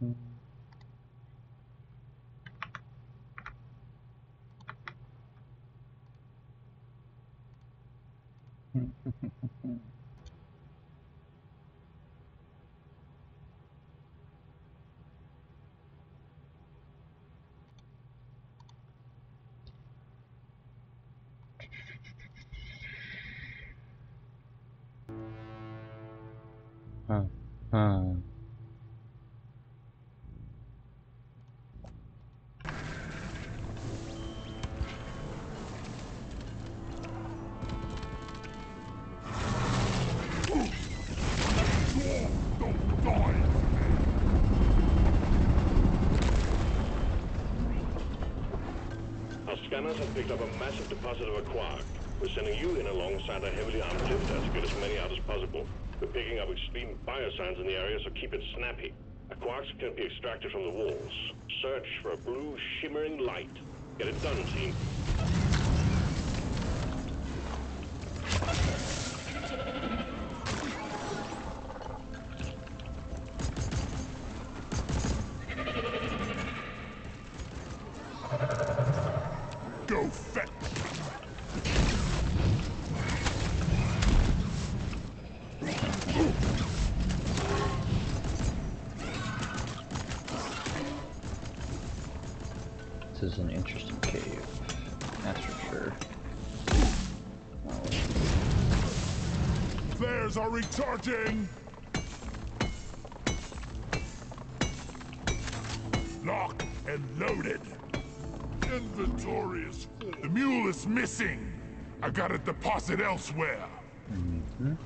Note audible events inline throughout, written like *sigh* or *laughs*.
Huh. Huh. Scanners have picked up a massive deposit of Aquarq. We're sending you in alongside a heavily armed drifter to get as many out as possible. We're picking up extreme biosigns in the area, so keep it snappy. The quarks can be extracted from the walls. Search for a blue shimmering light. Get it done, team. Recharging. Locked and loaded. Inventory is full. The mule is missing. I got a deposit elsewhere. oh,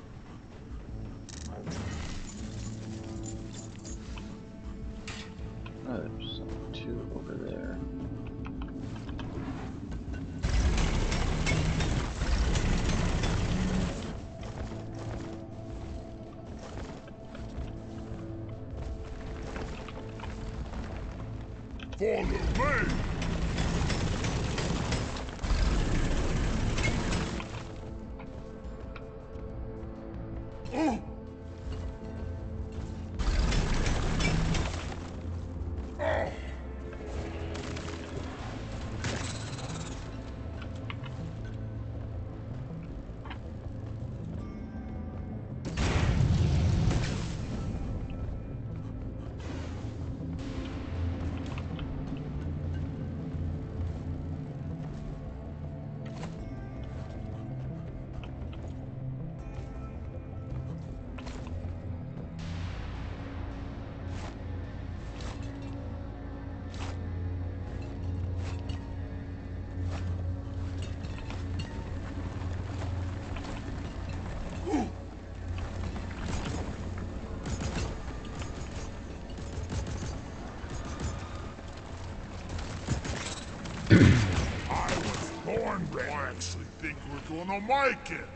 on my kids.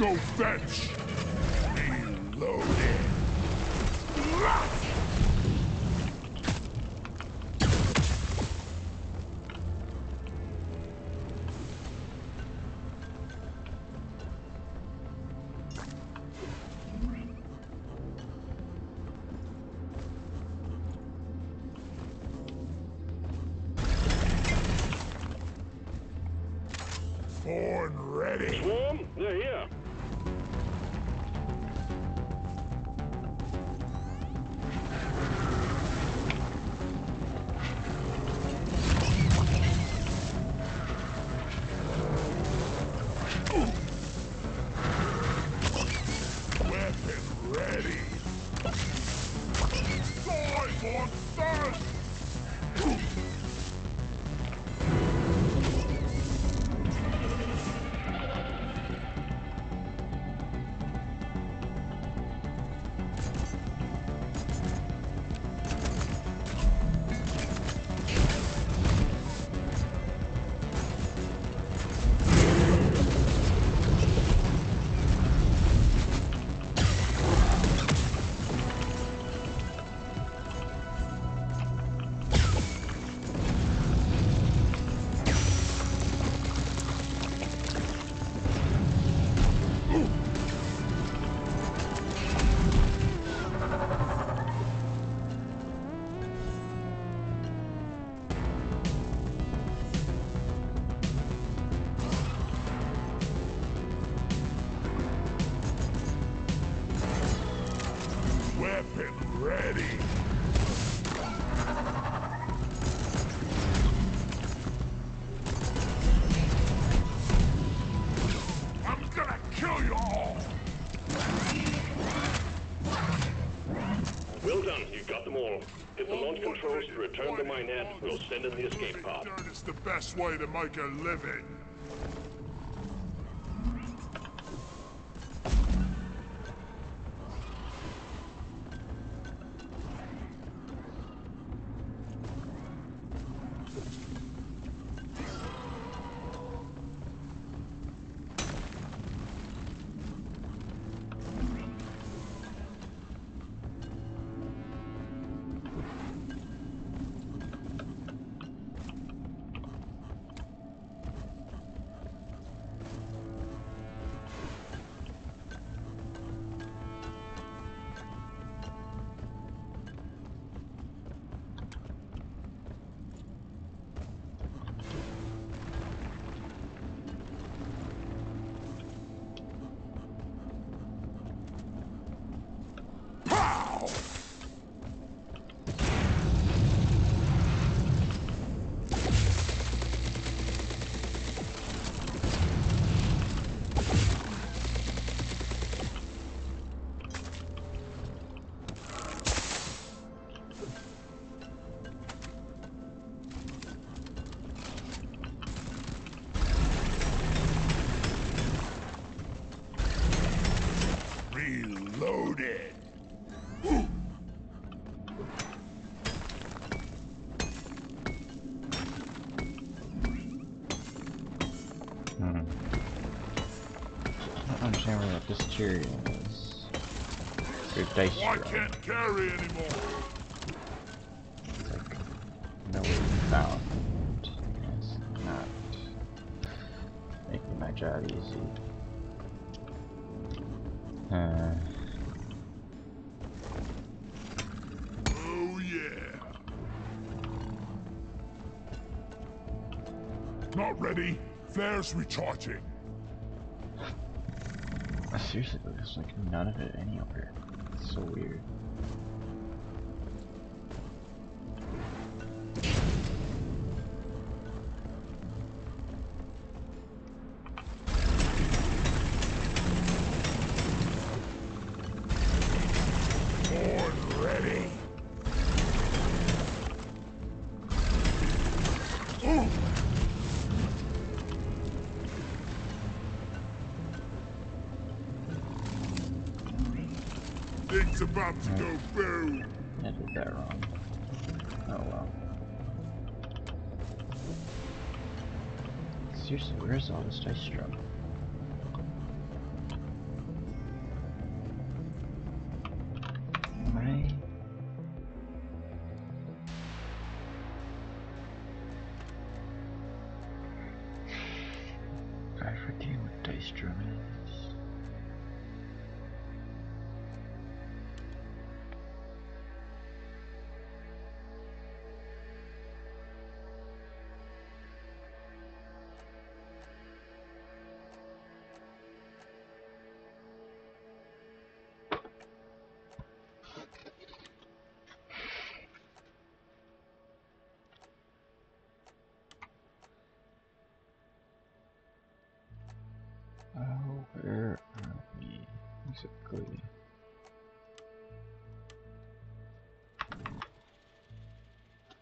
Go fetch. Reloading. Weapon ready. I'm gonna kill you all! Well done, you got them all. Hit the launch controls to return the minehead. We'll send in the escape pod. Dirt is the best way to make a living. Understand where that Dystrum is. Dice I can't carry anymore. It's like to found. It's not making my job easy. Uh, Oh yeah. Not ready. Flares recharging. Seriously, though, there's like none of it anywhere. It's so weird.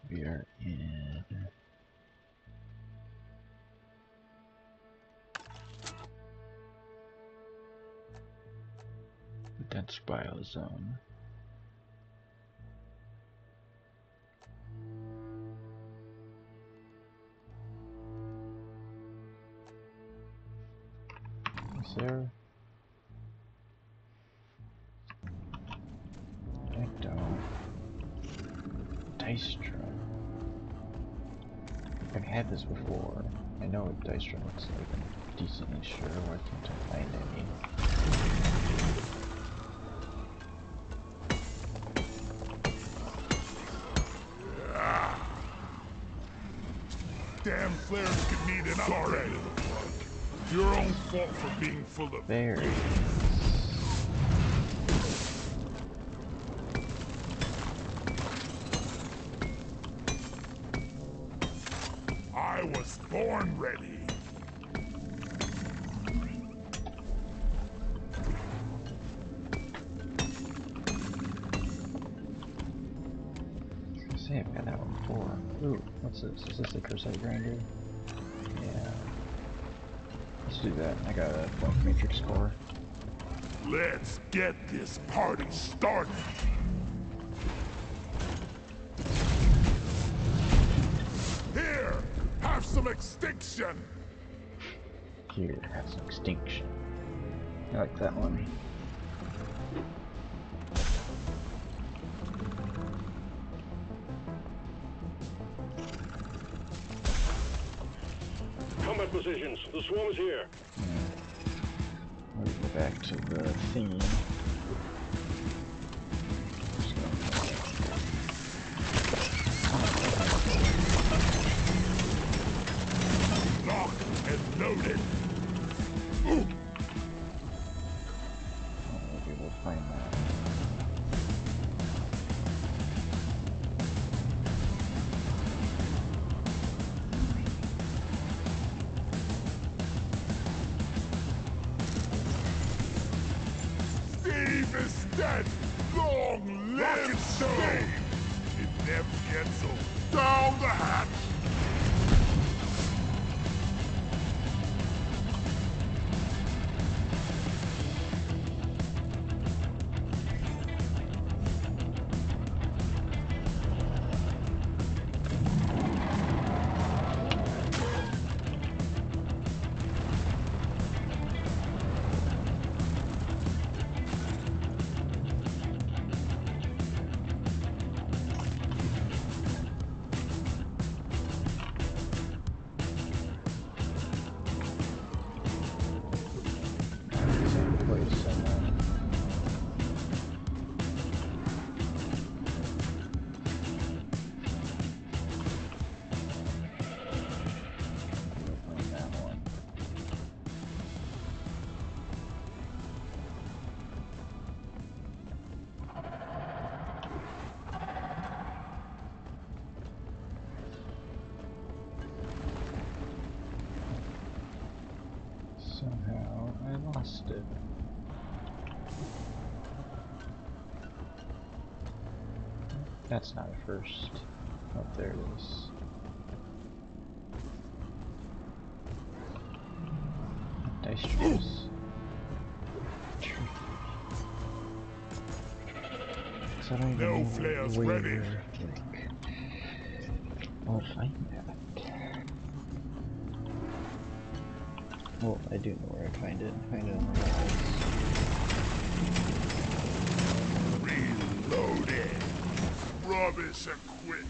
We are in the dense biozone. Sure. Can't I find any? Damn flares could need an upgrade. Your own fault for being full of There. This? Is this a Cursite grinder? Yeah. Let's do that. I got a black matrix core. Let's get this party started. Here, have some extinction. Here, have some extinction. I like that one. The swarm is here. We'll go back to the theme. Somehow I lost it. That's not a first. Oh, there it is. Dice trays. So I don't even No flares ready. like, I do know where I find it. I walls. Reloaded. Rubbish equipment.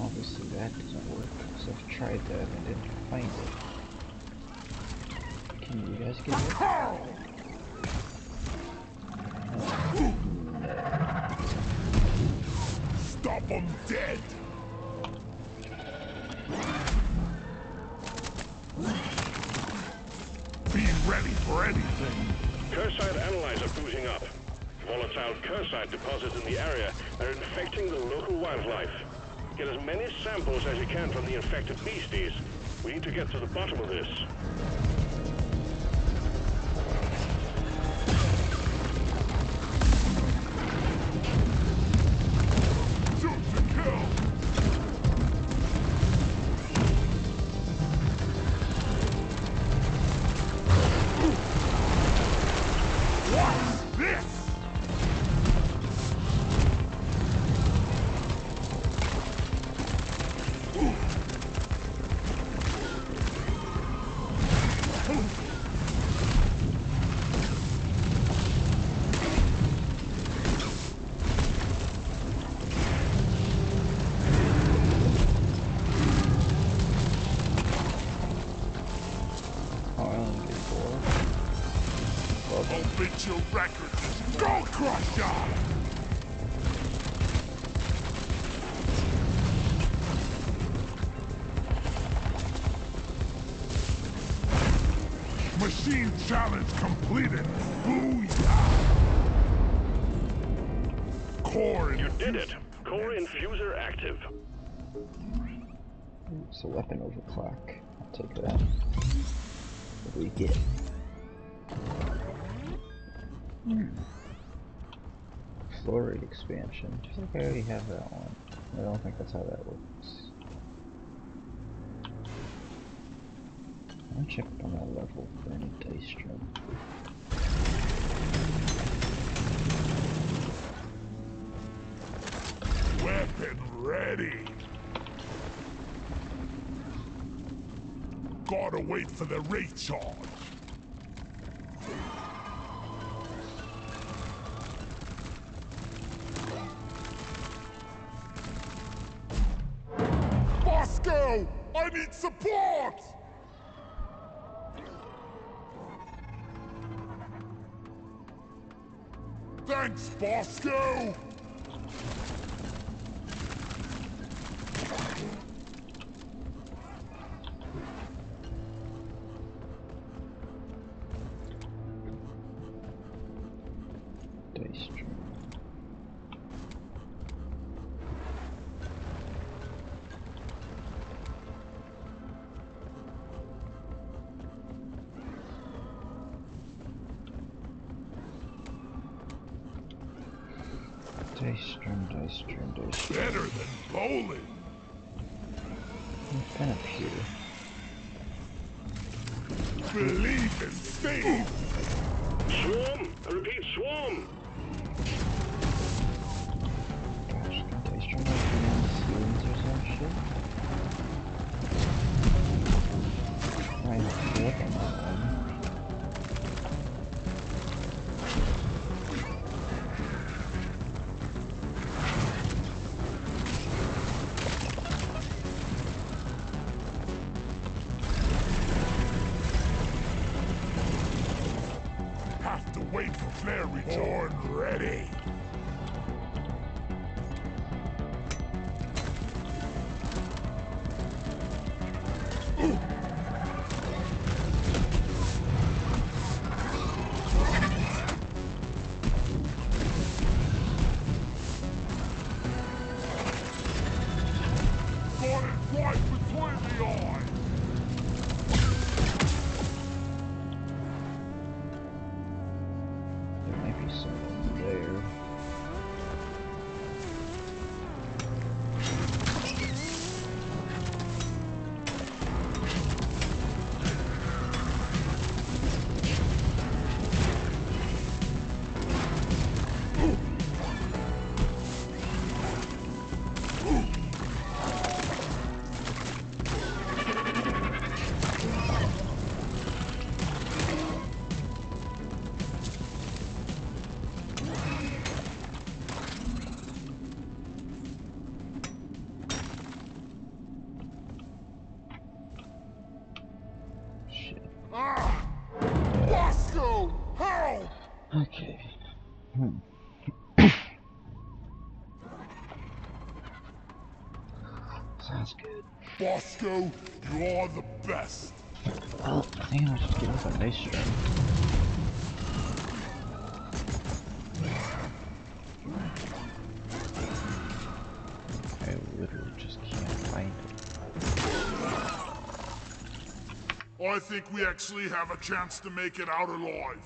Obviously that doesn't work, because I've tried that and didn't find it. Can you guys get it? Stop them dead. Get as many samples as you can from the infected beasties. We need to get to the bottom of this. Challenge completed! Booyah! Core You did it. Core infuser active. Ooh, It's a weapon overclock. I'll take that. What do we get? Hmm. Floor rate expansion. I feel like I already have that one. I don't think that's how that works. I'll check up on that level for any Dystrum. Weapon ready. Gotta wait for the recharge. Bosco! I need support! Thanks, Bosco! Bosco, you're the best. Well, I think I'll just give up a Dystrum. I literally just can't find it. I think we actually have a chance to make it out alive.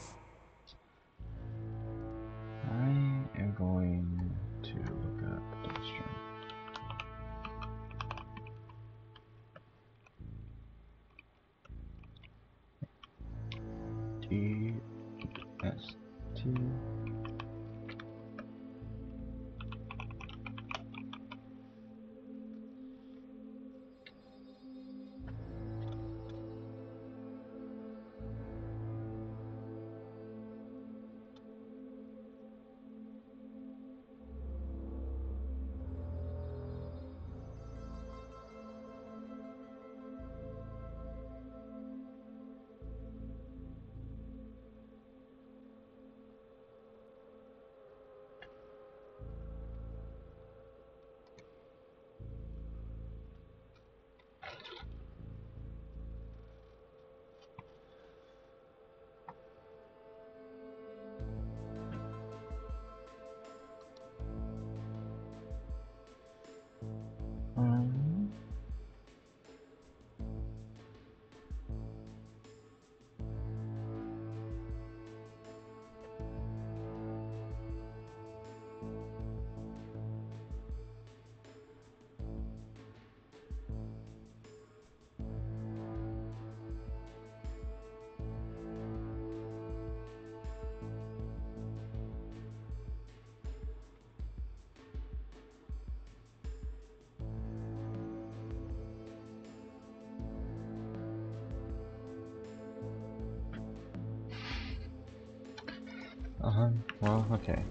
Uh huh. Well, okay.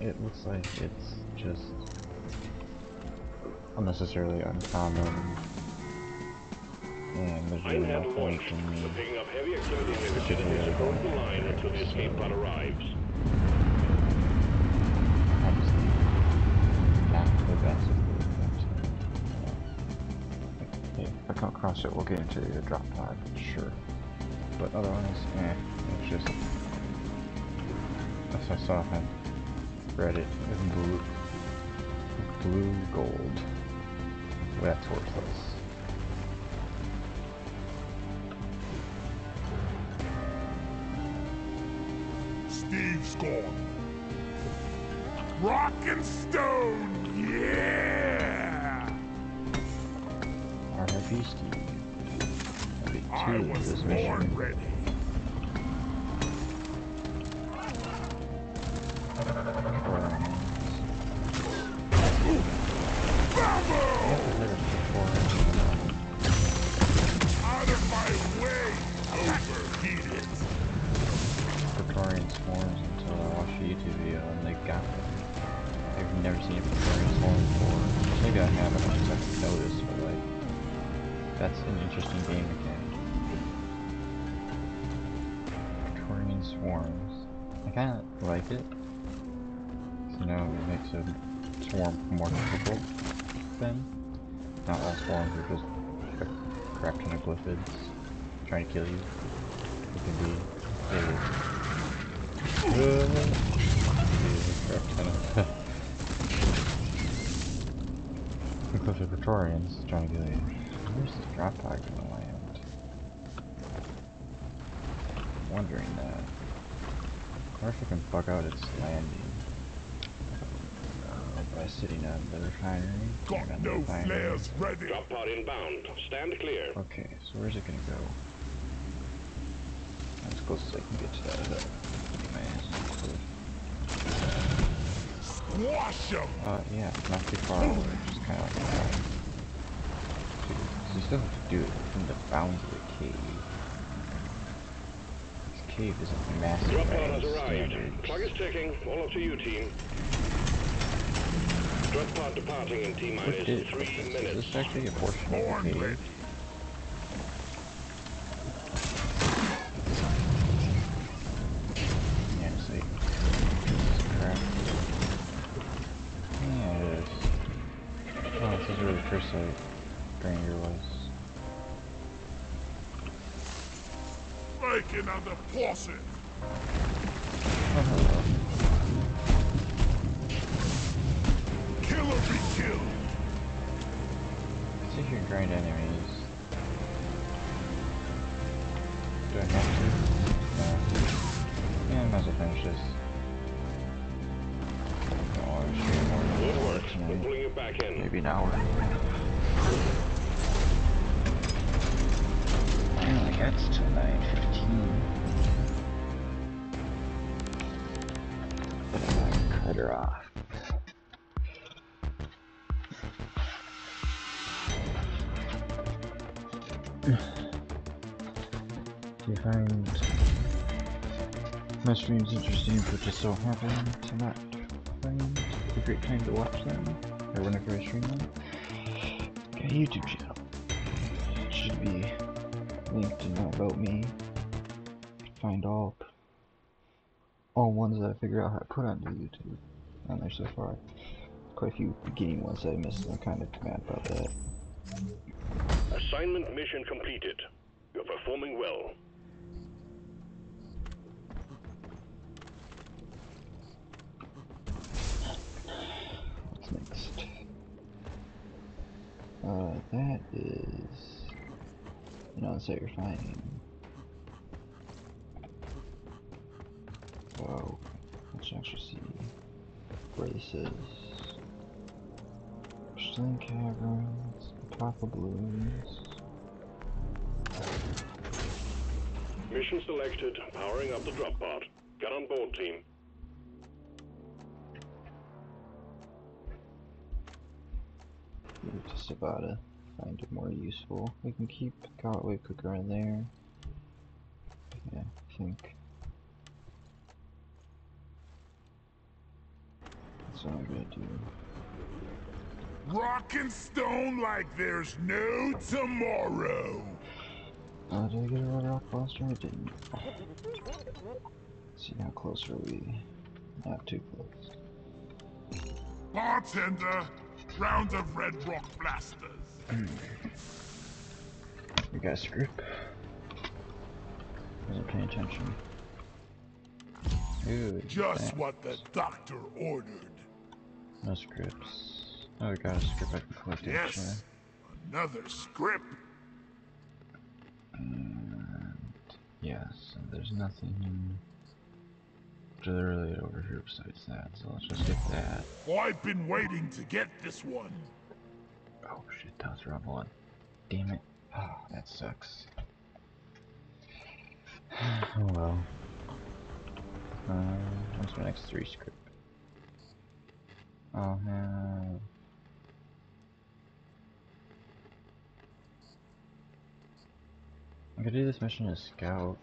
It looks like it's just unnecessarily uncommon. And there's really no point in me. Picking up heavy activity in the vicinity, so the line until the escape pod arrives. Obviously, not the best of if I come across it, we'll get into the drop pod, sure. But otherwise, eh, it's just. As I saw on Reddit, it's blue, blue gold. That's worthless. Steve's gone. Rock and stone, yeah! RFE Steve. I was born mission. ready. I'm wondering that. I wonder if I can bug out its landing. Uh, by sitting on the refinery. or Got not the no refinery. flares ready. Drop pod inbound. Stand clear. Okay, so where's it gonna go? As close as I can get to that hill. Get my ass close. Squash 'em! Uh, yeah, not too far away, just kinda like that. So you still have to do it within the bounds of the cave. This cave isn't massive Drop pod has arrived. standards. Clock is ticking. All up to you, team. Drop pod departing in T What minus did three is minutes. this actually a portion Born of the ready. cave? Make another Do find my streams interesting but just so happen to not find a great time to watch them or whenever I stream them? Got a YouTube channel. It should be linked in about me. Find all all ones that I figure out how to put onto YouTube on there so far. Quite a few beginning ones that I missed and I'm kind of mad about that. Assignment mission completed. You're performing well. That is an on-site refining. Whoa, let's actually see where this is. Crystalline caverns, balloons. Mission selected. Powering up the drop pod. Get on board, team. To find it more useful. We can keep Gateway Cooker in there. Yeah, I think. That's all I gotta do. Rock and stone like there's no tomorrow. Oh, did I get a rock blaster? I didn't. See how close are we? Not too close. Bartender, round of red rock blasters. We got a script. Wasn't paying attention. Ooh, Just thanks. what the doctor ordered. No scripts. Oh, we got a script I can collect Yes, another script. And yes, there's nothing really over here besides that, so let's just get that. I've been waiting to get this one. Oh shit, that was the wrong one. Damn it. Oh, that sucks. *sighs* oh well. Uh, what's my next three script? I'll have... I'm gonna do this mission as scout.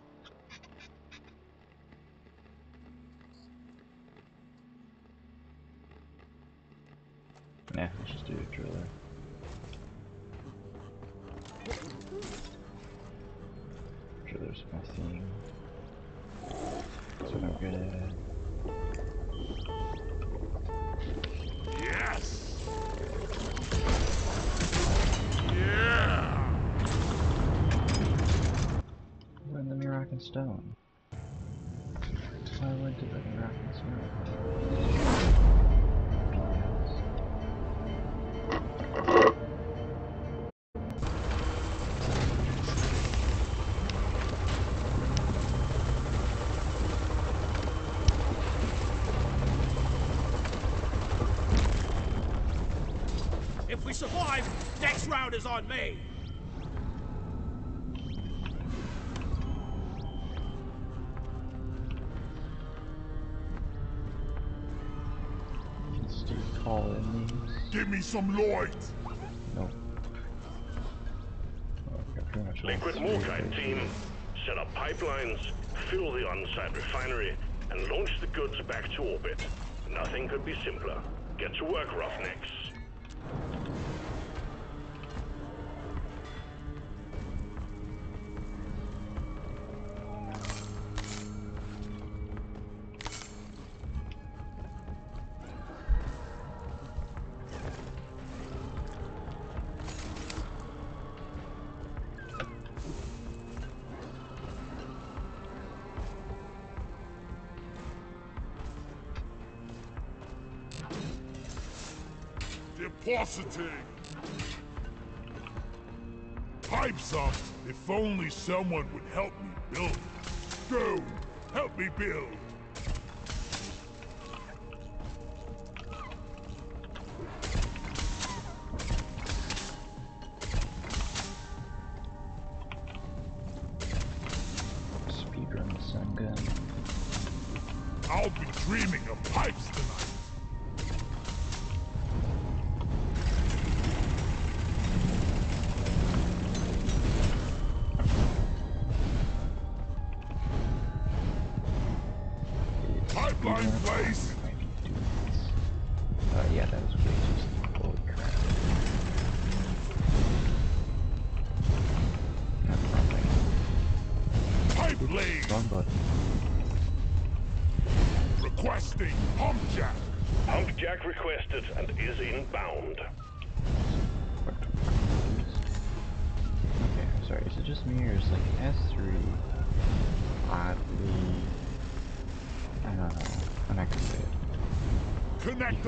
Next round is on me. Steve Paul in these. Give me some Lloyd. No. Oh, I've got pretty much all Liquid three Morkite team, set up pipelines, fill the on-site refinery, and launch the goods back to orbit. Nothing could be simpler. Get to work, Roughnecks. Pipes up. If only someone would help me build. Go. Help me build.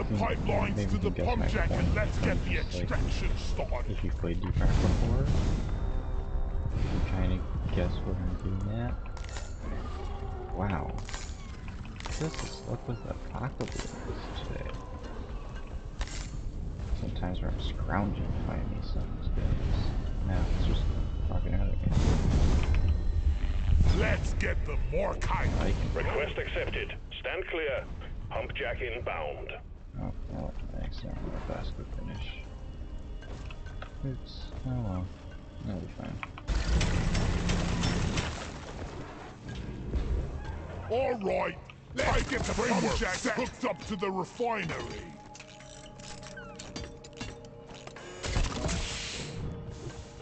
The pipelines maybe to the pump my jack and let's get the Just like- extraction started. If you've played Deep Rock before, you can kind of guess what I'm doing at. Wow. This is luck with apocalypse today. Sometimes where I'm scrounging to find me some space. Now it's just fucking out again. Let's get the Morkite. I can Request accepted. Stand clear. Pump Jack inbound. Oh, well, I accidentally let the finish. Oops. Oh well. That'll be fine. All right, Let's get the framework jack hooked up to the refinery.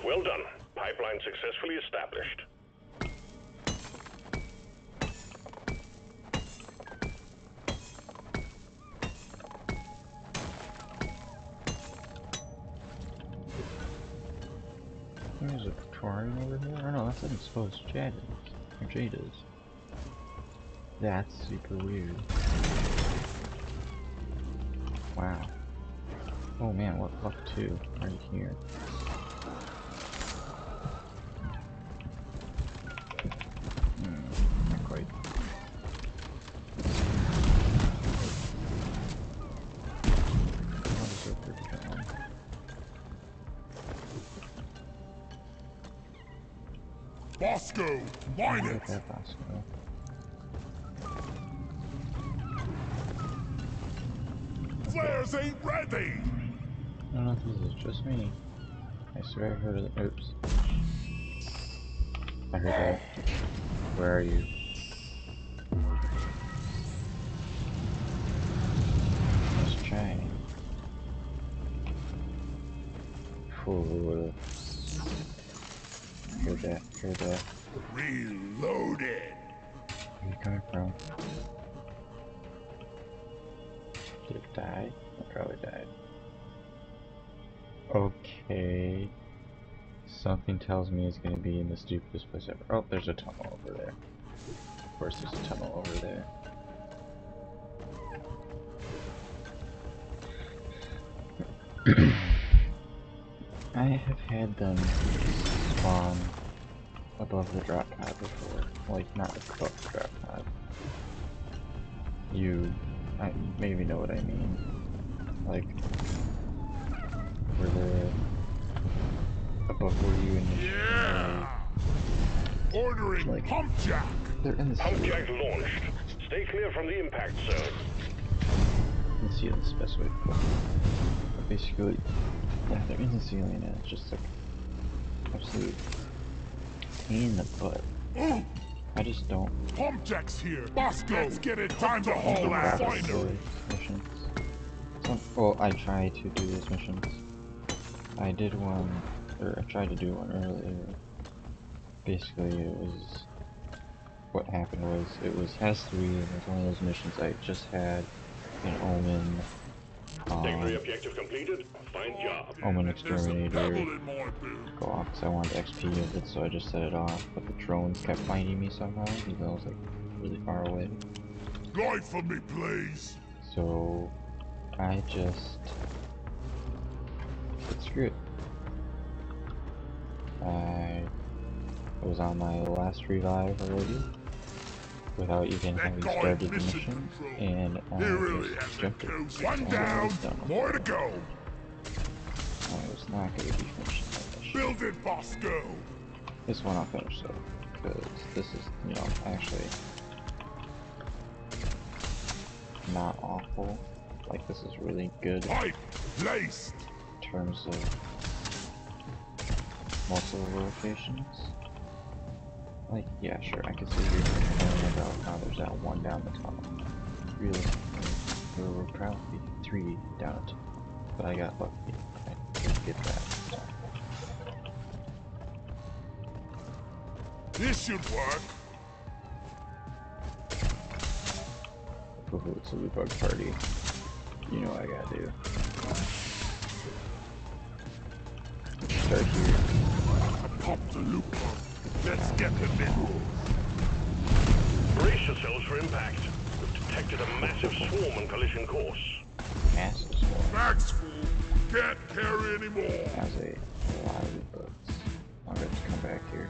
Well done. Pipeline successfully established. That's an exposed Jade is. Or Jade. That's super weird. Wow. Oh man, what luck two right here. Just me. I swear I heard it. Oops. I heard that. Where are you? Okay. Something tells me it's gonna be in the stupidest place ever. Oh, there's a tunnel over there. Of course there's a tunnel over there. *clears throat* I have had them spawn above the drop pod before. Like, not above the drop pod. You, I maybe know what I mean. Like, where they're above where you initially. Yeah. Ordering Like- pump jack. They're in the Pump sewer. jack launched. Stay clear from the impact zone. Let's see that's the best way to put it. But basically, yeah, they're in the ceiling and it's just like absolute pain in the butt. Ooh, I just don't pump jack's here. Bosco, let's get it. Time to haul know that about missions. Some, well, I try to do these missions. I did one, or I tried to do one earlier. Basically, it was what happened was it was S3 and it was one of those missions I just had an Omen. Secondary Um, objective completed. Fine job. Omen Exterminator pebble in my boot. go off because I wanted XP of it, so I just set it off. But the drone kept finding me somehow, even though I was like really far away. Light for me, please. So I just said screw it. I was on my last revive already without even having started the mission and I He really just jumped it. One I down, was more to go. I was not going to be finishing that mission. Build it, Bosco. This one I'll finish though, because this is, you know, actually not awful. Like this is really good in Pipe laced. terms of multiple locations. Like, yeah, sure, I can see you complaining about how there's that one down the tunnel. Really, there were probably three down tunnel, but I got lucky. I didn't get that. So. This should work. Ooh, it's a loot bug party. You know what I gotta do. Start here. Pop the loop. Let's get them in. Brace yourselves for impact. We've detected a massive swarm on collision course. Massive swarm. Bags full. Can't carry anymore. Has a lot of loot bugs. I'm going to come back here.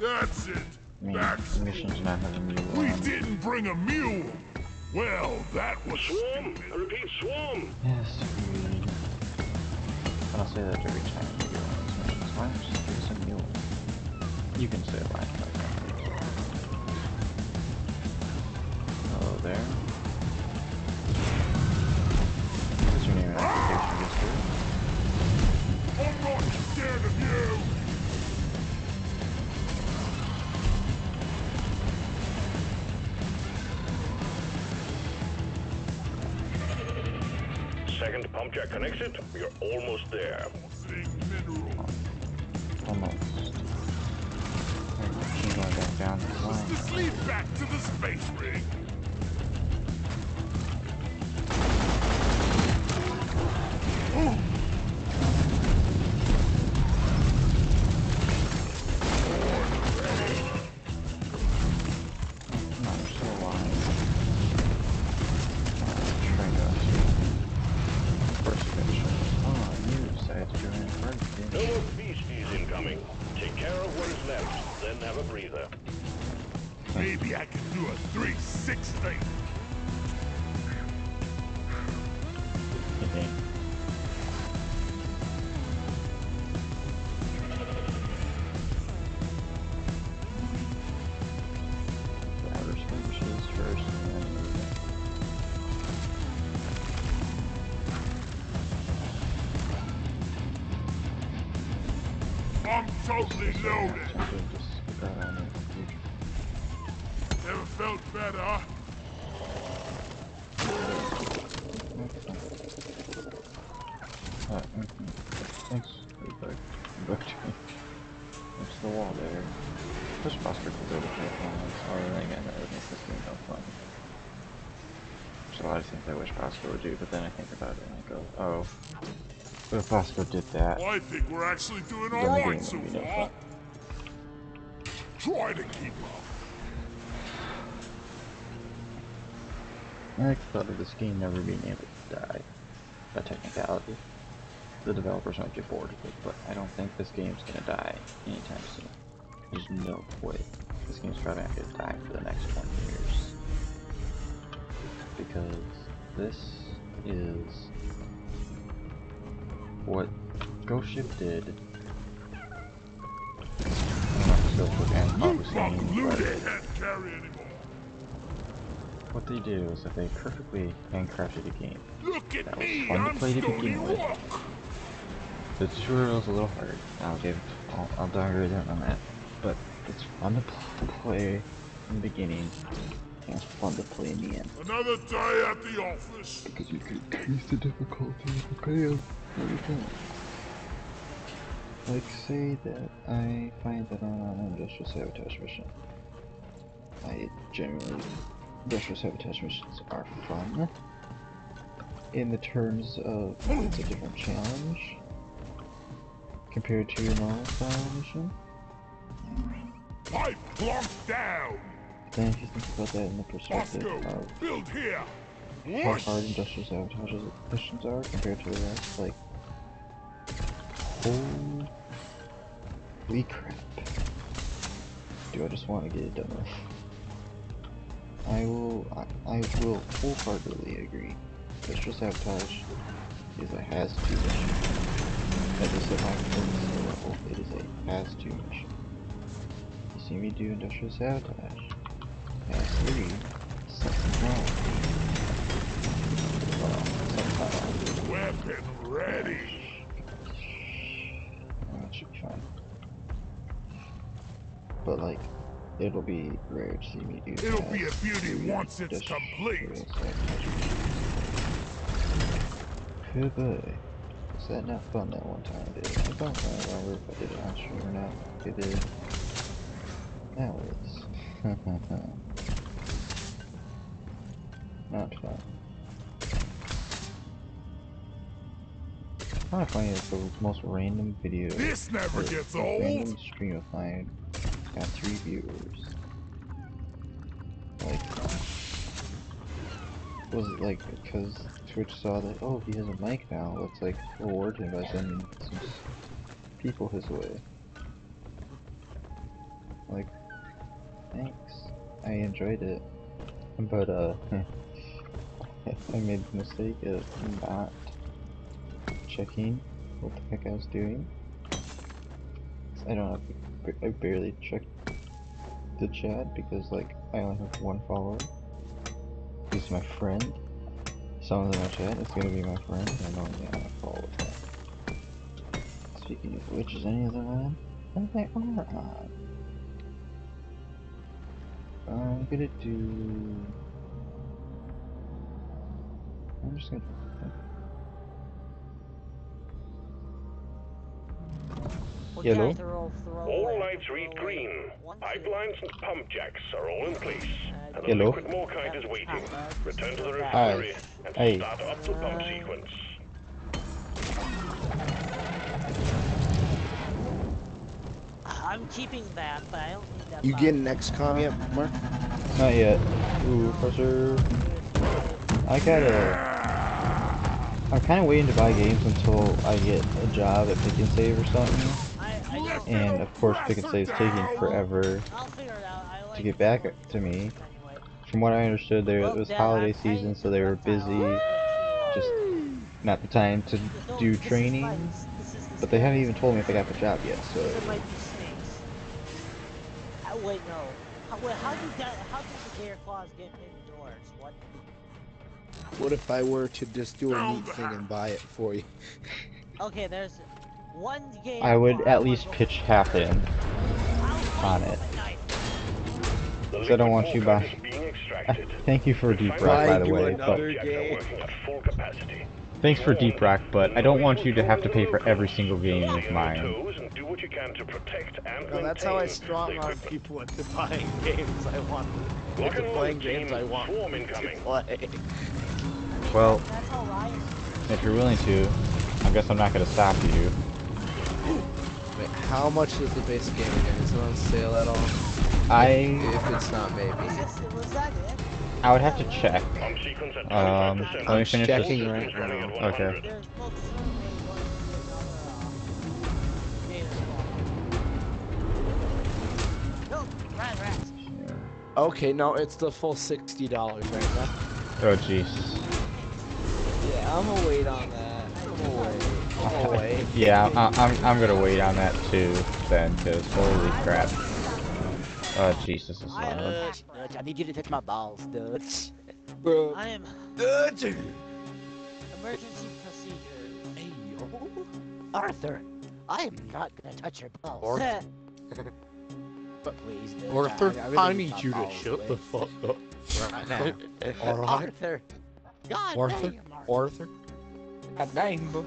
That's it. I mean, the mission's not having me We run. didn't bring a mule. Well, that was Swarm! stupid. I repeat, swarm! Yes, we... I'll say that every time You can stay alive. Hello there. What's your name and application Mister. I'm not scared of you! Second pump jack connected. You're almost there. Lead back to the space ring. Never felt better. Uh, mhm. Me. The wall there. Fun. There's a lot of things I wish Bosco would do, but then I think about it and I go, oh. But if Bosco did that, Well, I think we're actually doing Then the all game right so would far. Game never being able to die. By technicality. The developers might get bored of it, but I don't think this game's gonna die anytime soon. There's no way. This game's probably not gonna die for the next 20 years. Because this is what Ghost Ship did. I don't Loot Hussein, bump but looted. Can't carry anymore. What they do is that they perfectly handcrafted a game. Look at That was me. fun to I'm play to Stony begin with. The tutorial's a little hard. I'll give, I'll, I'll downgrade that on that. But it's fun to pl- play in the beginning, and it's fun to play in the end. Another day at the office. Because you can increase the difficulty what you're doing. Like, say that I find that I'm on an industrial sabotage mission. I generally, industrial sabotage missions are fun. In the terms of, it's a different challenge compared to your normal style mission. Pipe plunked down. Then if you think about that in the perspective of build here. how hard industrial sabotage missions are compared to the rest, like holy crap. Do I just want to get it done with? I will I, I will wholeheartedly agree. Industrial sabotage is a has to mission. As I said my first level, it is a has to mission. You see me do industrial sabotage. Has three, something wrong. Well, something wrong. Weapon ready. That should be fine. But like, it'll be rare to see me do It'll that. be a beauty once it's just complete. sabotage. Good that not fun that one time I did? I don't remember if I did it on stream or not. It did. That was *laughs* not fun. I find it's the most random video. This never gets a Random old. stream of mine got three viewers. Like, was it like because Twitch saw that oh he has a mic now? Let's like reward him by sending some people his way. Like, thanks. I enjoyed it, but uh, *laughs* I made the mistake of not checking what the heck I was doing. I don't have, I barely checked the chat because like I only have one follower. He's my friend. Someone's in my chat. It's gonna be my friend. I know yeah, I follow the. Speaking of which, is any of them on? Oh, they are on. I'm gonna do. I'm just gonna. Yellow. All lights read green. Pipelines and pump jacks are all in place. Uh, and the Yellow. liquid morkite is waiting. Return to the refinery and Aye. start up the pump sequence. I'm keeping that, but I don't need that. You box. getting XCOM yet, Mark? Not yet. Ooh, pressure. I gotta. I'm kind of waiting to buy games until I get a job at Pick and Save or something. I, I don't, And of course, Pick and Save's taking forever I'll figure it out. I like to get back to me. From what I understood, there it was holiday season, so they were busy, just not the time to don't- do this is training. fine. This is the But they haven't even told me if I got the job yet, so There might be snakes. Uh, wait, no. How, wait, how did that? How did the Gator Claws get indoors? What? What if I were to just do a neat thing and buy it for you? Okay, there's one game. I would at least pitch half in. On it. with a knife. The So I don't want you morkite by- is being *laughs* extracted. Thank you for Deep Refinery Rock, by the way, but jacks are game. working at full capacity. thanks for Deep Rock, but I don't want you to have to pay for every single game Stay of mine. do what you can to protect and No, that's how I maintain strong the arm people into buying *laughs* games I want. Into playing games. I want Swarm *laughs* to play. Well, That's how Ryan. if you're willing to, I guess I'm not gonna stop you. Wait, how much is the base game again? Is it on sale at all? I If it's not, maybe. Is this, was that it? I would have to check. Pump sequence at Um, 25%. let me finish this. right Systems running at now. Okay. 100. There's most certainly going to be another. Gator Claw. No. Okay, no, it's the full sixty dollars right now. Oh jeez. Yeah, I'm gonna wait on that. I'm gonna wait. I'm gonna wait. Yeah, I, I'm I'm gonna wait on that too then, cause holy crap. Oh Jesus this is loud. Dutch, Dutch, I need you to touch my balls, Dutch. *laughs* Bro. I am Dutch. emergency procedure. Hey, yo. Arthur, I am not gonna touch your balls. Arthur. *laughs* But please, Dutch, Arthur, I, I, really I need need you to balls, shut the fuck up right now. *laughs* Alright? Arthur. God Arthur? damn, Arthur. Arthur? God dang, bro.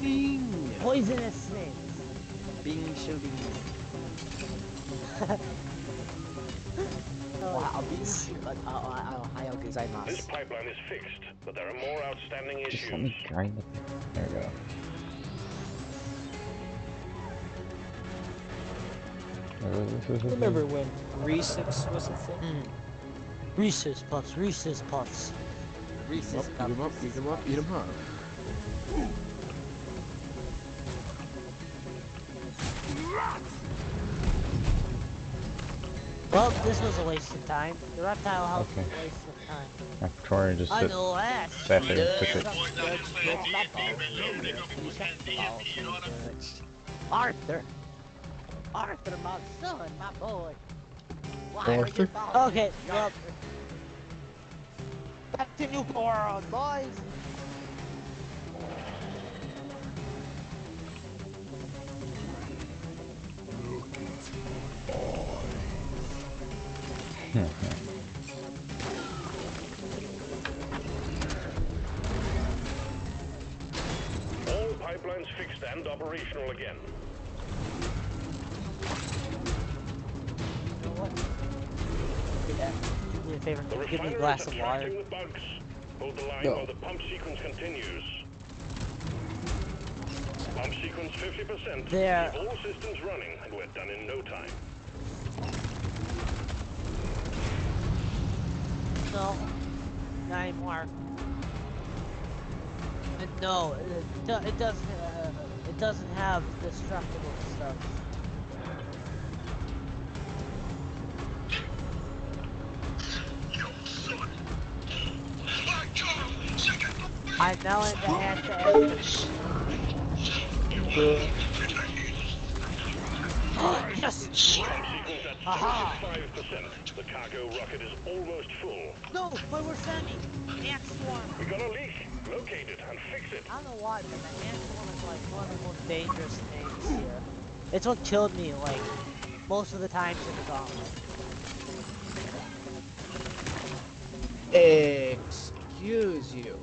링? Poisonous snakes. Bing shooting. Wow, Bing shoot. Like, This pipeline is fixed, but there are more outstanding Just let me grind it. There we go. Remember when Reese's was a thing? Hmm. Reese's Puffs, Reese's Puffs. Reese's Eat 'em up, eat 'em up, eat 'em up. Well, this was a waste of time. The reptile health was Okay. a waste of time. Victorian just sit, Unless. there and took it. Dutch, Dutch, my balls. You shut the balls, Arthur. Arthur, my son, my boy. Why Arthur? Okay, well. Arthur? Back to New World, boys. All pipelines fixed and operational again. You know what? Yeah, do me a favor. The Give me a glass of water. the bugs. Hold the line No. while the pump sequence continues. Pump sequence 50%. There. Keep all systems running, and we're done in no time. No, not anymore. Uh, No, it, do- it doesn't. Uh, it doesn't have destructible stuff. Now the hand to end. yes! Aha! 35%. The cargo rocket is almost full. No, but we're sending ant swarm. We got a leak. Locate it and fix it. I don't know why, but the ant swarm is like one of the most dangerous things here. It's what killed me, like, most of the times in the gauntlet. Excuse you.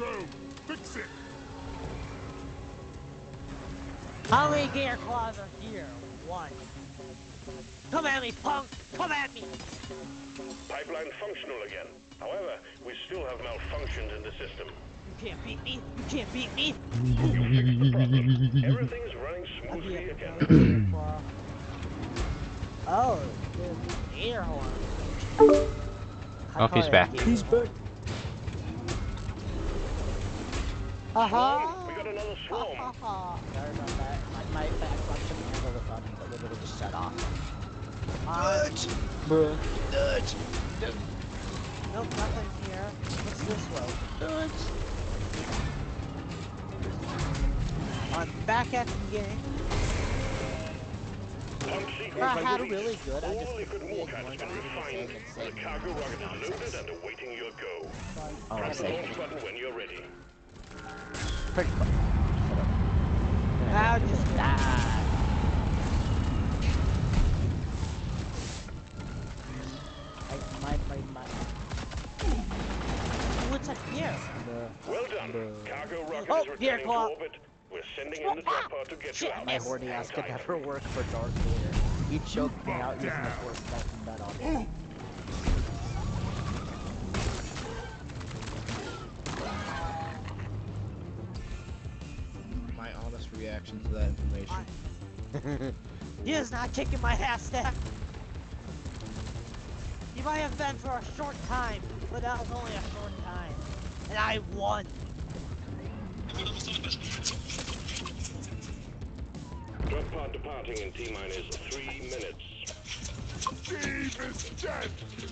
Go, fix it. How many Gator Claws are here? One. Come at me, punk! Come at me! Pipeline functional again. However, we still have malfunctions in the system. You can't beat me! You can't beat me! You fixed the problem. Everything is running smoothly again. Gator Claw. Oh, air horn. I Oh, he's back. He's horn. Back. Uh-huh. We got another that. My, handle the just off. Uh, here. What's this? I'm back at the. I had a really good. I just The cargo rocket loaded and awaiting your go. Press the launch button when you're ready. Pretty cool. Now just die. I, my, my, my. What's up here? Well done. Cargo rocket Oh, is returning to orbit. We're sending in the drop pod to get you out. My horny ass could never work for Darth Vader. He choked me out using the force smoking nut on me. My reaction to that information. *laughs* He is not kicking my half step. He might have been for a short time, but that was only a short time. And I won. Drop pod departing in T-minus three minutes. Steve is dead.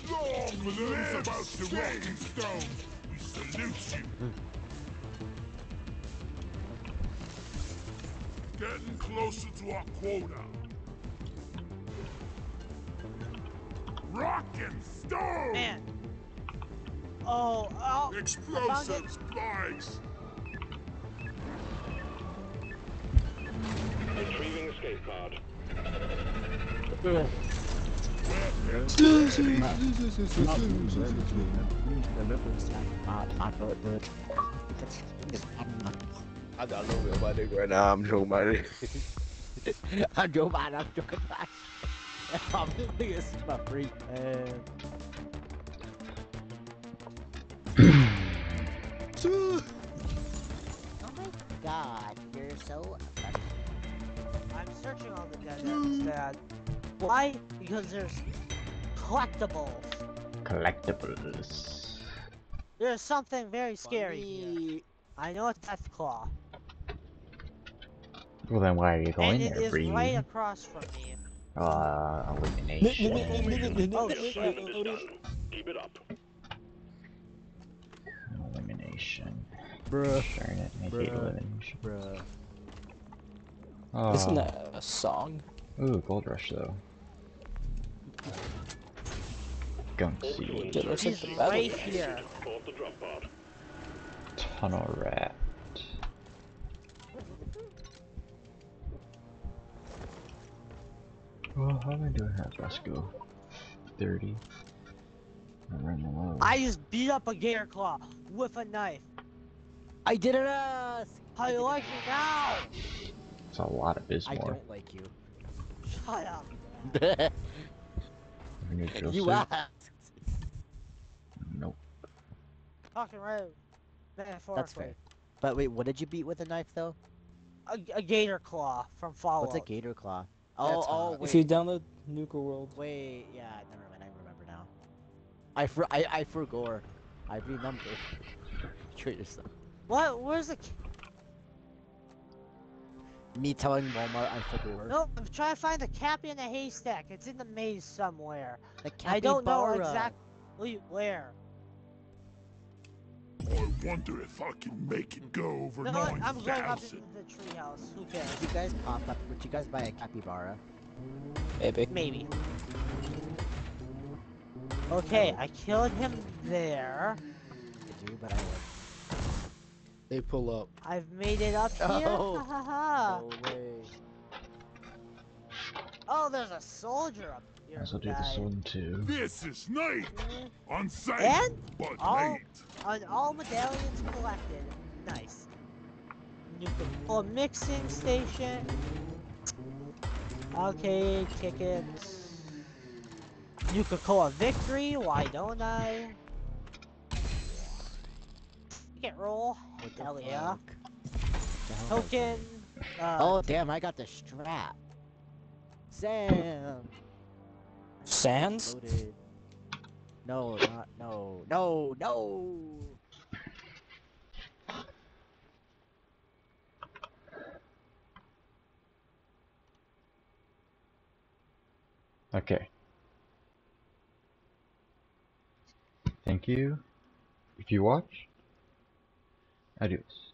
Long live about the Rock and Stone. We salute you. *laughs* Getting closer to our quota. Rock and Stone. Man. Oh, oh. Explosive spikes. Retrieving escape pod. I got a little bit of my dick right now. I'm showing my dick. I'm Joe Biden, I'm Joe Biden. *laughs* I'm the biggest my freak, man. *clears throat* Oh my God, you're so effective. I'm searching on the dead instead. Why? Because there's collectibles. Collectibles. There's something very scary here. I know it's Death Claw. Well, then why are you going And it there, is Bree? right across from me. Uh, elimination. Oh shit. Assignment is done. Keep it up. elimination. Bruh. Darn it, I hate elimination. Bruh. Oh. Isn't that a song? Ooh, Gold Rush though. Gunk Seed. It looks like the battle. right here. Board the drop pod. Tunnel Rat. Well, how am I doing here? Let's go. 30. I'm. I just beat up a Gator Claw with a knife. I did it us! How you like me now? It's a lot of I Bismore. don't like you. Shut up. *laughs* New *laughs* drill you suit? asked. Nope. Talking right. That's fair. But wait, what did you beat with a knife though? A, a Gator Claw from Fallout. What's a gator claw? Oh, That's oh, hot. wait. If you download Nuka World, Wait, yeah, never mind. I remember now. I for I I forgot. I remember. Treat yourself. What? Where's the? Me telling Walmart I forgot. No, I'm trying to find the Cappy in the haystack. It's in the maze somewhere. The I don't know exactly where. I wonder if I can make it go over No, I'm going up 9,000. into the treehouse. Who cares? Did you guys pop up? Would you guys buy a capybara? Maybe. Maybe. Okay, I killed him there. Did you? But I would. They pull up. I've made it up *laughs* here. Oh. Ha ha ha. No way. Oh, there's a soldier up here. Guess I'll do this one too. This is night. Mm, On sight, And but all- late. On all medallions collected. Nice. Nuka mixing station. Arcade tickets. Nuka-Cola victory. Why don't I? Ticket roll. What the Hell yeah. The hell Token. Uh, Oh damn! I got the strap. Sam. Sands? Loaded. No, not no, no, no. Okay. Thank you. If you watch, adios.